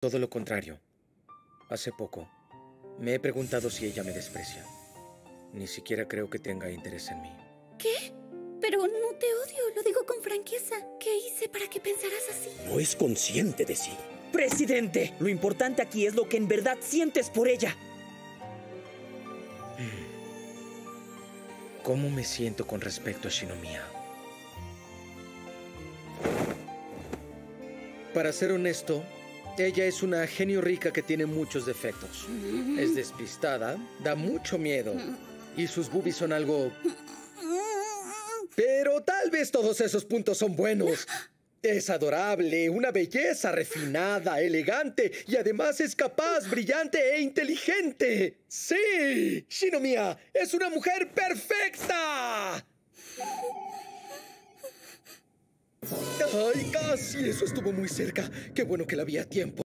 Todo lo contrario. Hace poco, me he preguntado si ella me desprecia. Ni siquiera creo que tenga interés en mí. ¿Qué? Pero no te odio, lo digo con franqueza. ¿Qué hice para que pensaras así? No es consciente de sí. Presidente, lo importante aquí es lo que en verdad sientes por ella. ¿Cómo me siento con respecto a Shinomiya? Para ser honesto, ella es una genio rica que tiene muchos defectos. Es despistada, da mucho miedo y sus boobies son algo... Pero tal vez todos esos puntos son buenos. Es adorable, una belleza refinada, elegante y además es capaz, brillante e inteligente. Sí, Shinomiya es una mujer perfecta. Ay, casi, eso estuvo muy cerca. Qué bueno que la vi a tiempo.